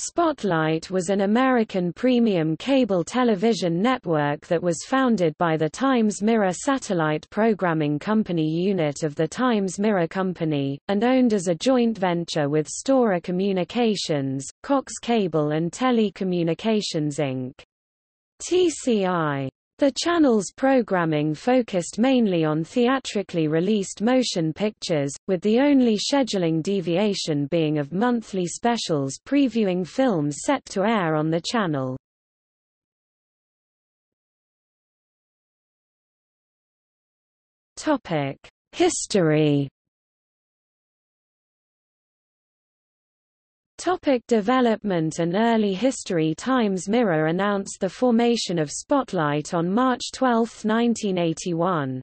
Spotlight was an American premium cable television network that was founded by the Times-Mirror Satellite Programming Company unit of the Times-Mirror Company, and owned as a joint venture with Storer Communications, Cox Cable and Telecommunications Inc. TCI the channel's programming focused mainly on theatrically released motion pictures, with the only scheduling deviation being of monthly specials previewing films set to air on the channel. History Topic development and early history Times Mirror announced the formation of Spotlight on March 12, 1981.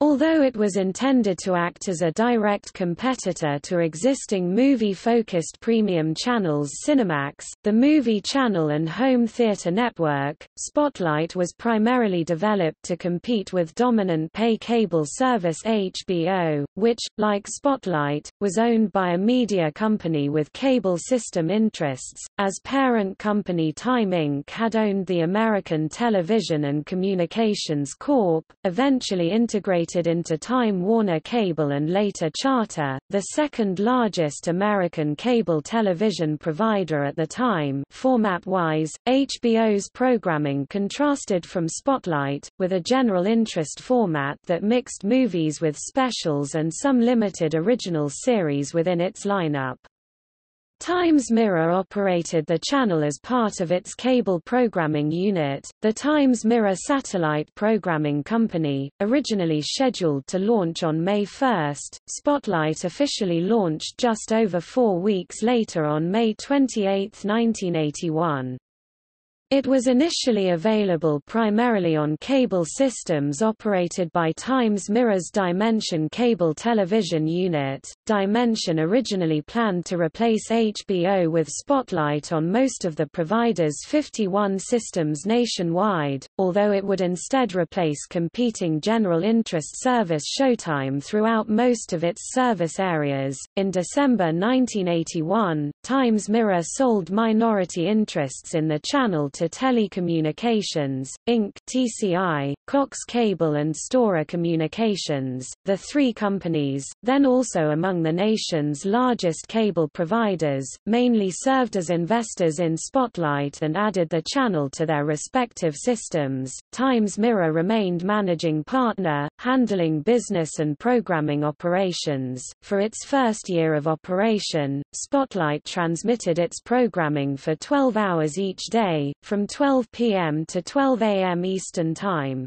Although it was intended to act as a direct competitor to existing movie-focused premium channels Cinemax, the Movie Channel and Home Theater Network, Spotlight was primarily developed to compete with dominant pay cable service HBO, which, like Spotlight, was owned by a media company with cable system interests, as parent company Time Inc. had owned the American Television and Communications Corp., eventually integrated into Time Warner Cable and later Charter, the second largest American cable television provider at the time format-wise, HBO's programming contrasted from Spotlight, with a general interest format that mixed movies with specials and some limited original series within its lineup. Times Mirror operated the channel as part of its cable programming unit, the Times Mirror Satellite Programming Company, originally scheduled to launch on May 1. Spotlight officially launched just over four weeks later on May 28, 1981. It was initially available primarily on cable systems operated by Times Mirror's Dimension cable television unit. Dimension originally planned to replace HBO with Spotlight on most of the provider's 51 systems nationwide, although it would instead replace competing general interest service Showtime throughout most of its service areas. In December 1981, Times Mirror sold minority interests in the channel to Telecommunications, Inc. TCI, Cox Cable and Storer Communications, the three companies, then also among the nation's largest cable providers, mainly served as investors in Spotlight and added the channel to their respective systems. Times Mirror remained managing partner, handling business and programming operations. For its first year of operation, Spotlight transmitted its programming for 12 hours each day, from 12 12 p.m. to 12 a.m. Eastern Time.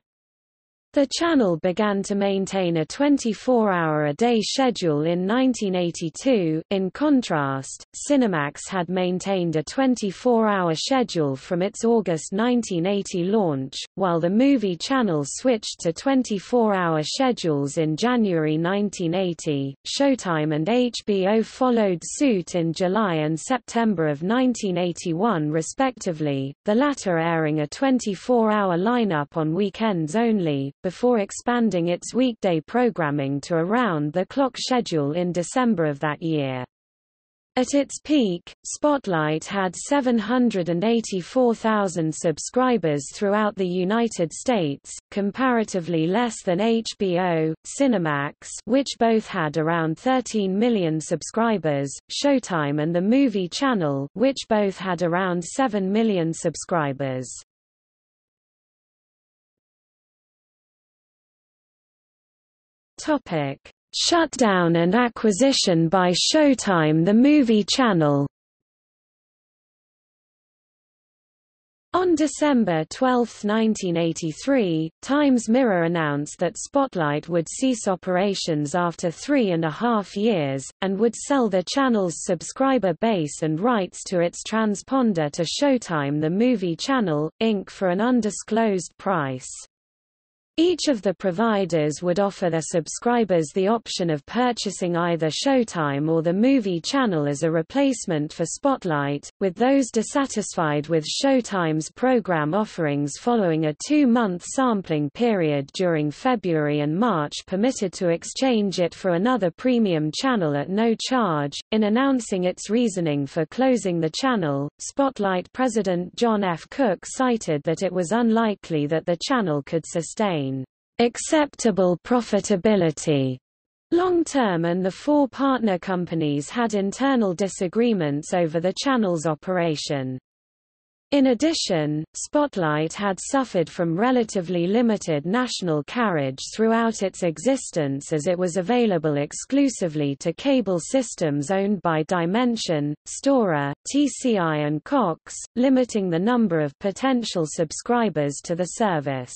The channel began to maintain a 24-hour-a-day schedule in 1982. In contrast, Cinemax had maintained a 24-hour schedule from its August 1980 launch, while the movie channel switched to 24-hour schedules in January 1980. Showtime and HBO followed suit in July and September of 1981 respectively, the latter airing a 24-hour lineup on weekends only, before expanding its weekday programming to around-the-clock schedule in December of that year. At its peak, Spotlight had 784,000 subscribers throughout the United States, comparatively less than HBO, Cinemax which both had around 13 million subscribers, Showtime and the Movie Channel which both had around 7 million subscribers. Topic: Shutdown and acquisition by Showtime The Movie Channel On December 12, 1983, Times Mirror announced that Spotlight would cease operations after three and a half years, and would sell the channel's subscriber base and rights to its transponder to Showtime The Movie Channel, Inc. for an undisclosed price. Each of the providers would offer their subscribers the option of purchasing either Showtime or the movie channel as a replacement for Spotlight, with those dissatisfied with Showtime's program offerings following a two-month sampling period during February and March permitted to exchange it for another premium channel at no charge. In announcing its reasoning for closing the channel, Spotlight president John F. Cook cited that it was unlikely that the channel could sustain acceptable profitability long-term and the four partner companies had internal disagreements over the channel's operation. In addition, Spotlight had suffered from relatively limited national carriage throughout its existence as it was available exclusively to cable systems owned by Dimension, Storer, TCI and Cox, limiting the number of potential subscribers to the service.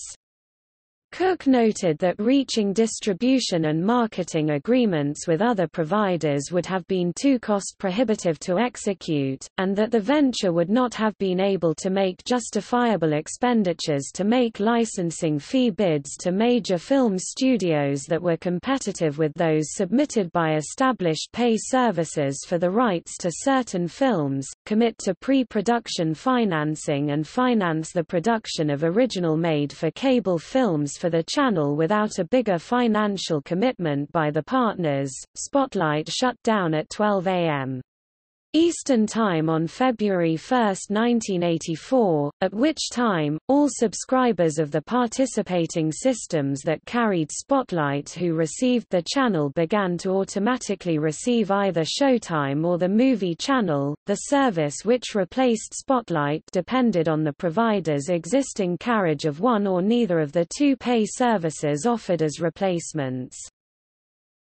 Cook noted that reaching distribution and marketing agreements with other providers would have been too cost-prohibitive to execute, and that the venture would not have been able to make justifiable expenditures to make licensing fee bids to major film studios that were competitive with those submitted by established pay services for the rights to certain films, commit to pre-production financing and finance the production of original made-for-cable films for the channel without a bigger financial commitment by the partners. Spotlight shut down at 12 a.m. Eastern Time on February 1, 1984, at which time, all subscribers of the participating systems that carried Spotlight who received the channel began to automatically receive either Showtime or the movie channel. The service which replaced Spotlight depended on the provider's existing carriage of one or neither of the two pay services offered as replacements.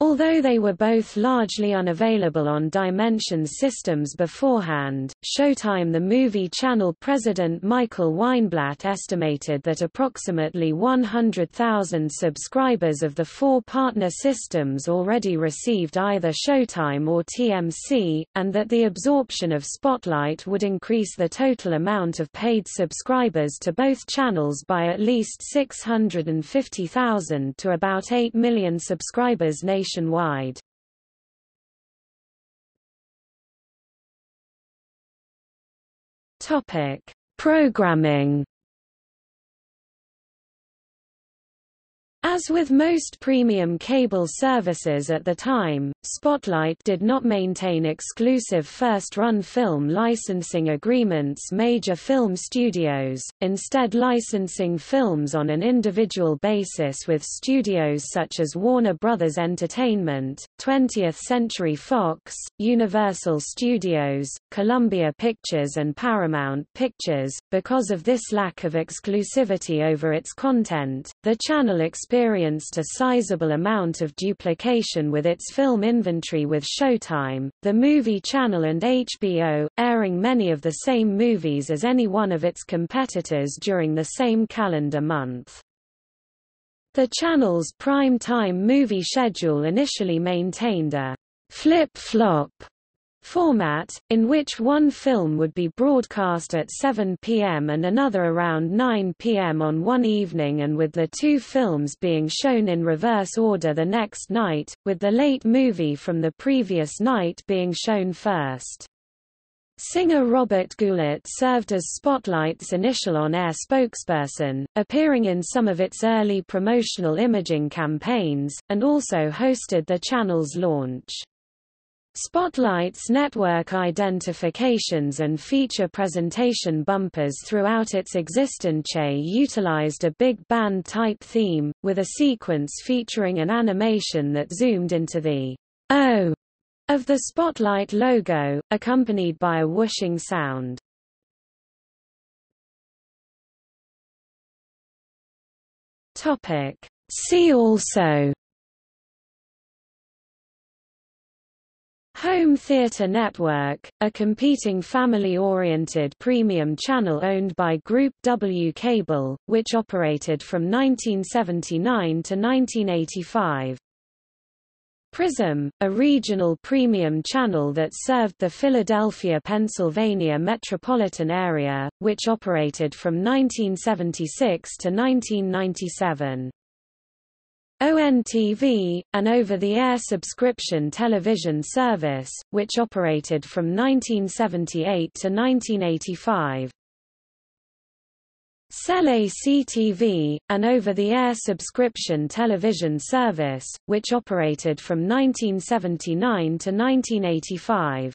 Although they were both largely unavailable on Dimensions systems beforehand, Showtime the movie channel president Michael Weinblatt estimated that approximately 100,000 subscribers of the four partner systems already received either Showtime or TMC, and that the absorption of Spotlight would increase the total amount of paid subscribers to both channels by at least 650,000 to about 8 million subscribers nationwide nationwide. Topic: Programming As with most premium cable services at the time, Spotlight did not maintain exclusive first-run film licensing agreements major film studios, instead licensing films on an individual basis with studios such as Warner Bros. Entertainment, 20th Century Fox, Universal Studios, Columbia Pictures and Paramount Pictures. Because of this lack of exclusivity over its content, the channel experienced a sizable amount of duplication with its film inventory with Showtime, the movie channel and HBO, airing many of the same movies as any one of its competitors during the same calendar month. The channel's prime-time movie schedule initially maintained a flip-flop format, in which one film would be broadcast at 7 p.m. and another around 9 p.m. on one evening and with the two films being shown in reverse order the next night, with the late movie from the previous night being shown first. Singer Robert Goulet served as Spotlight's initial on-air spokesperson, appearing in some of its early promotional imaging campaigns, and also hosted the channel's launch. Spotlight's network identifications and feature presentation bumpers throughout its existence utilized a big band-type theme, with a sequence featuring an animation that zoomed into the O of the Spotlight logo, accompanied by a whooshing sound. See also Home Theatre Network, a competing family-oriented premium channel owned by Group W Cable, which operated from 1979 to 1985. Prism, a regional premium channel that served the Philadelphia, Pennsylvania metropolitan area, which operated from 1976 to 1997. ONTV, an over-the-air subscription television service, which operated from 1978 to 1985. SelecTV, an over-the-air subscription television service, which operated from 1979 to 1985.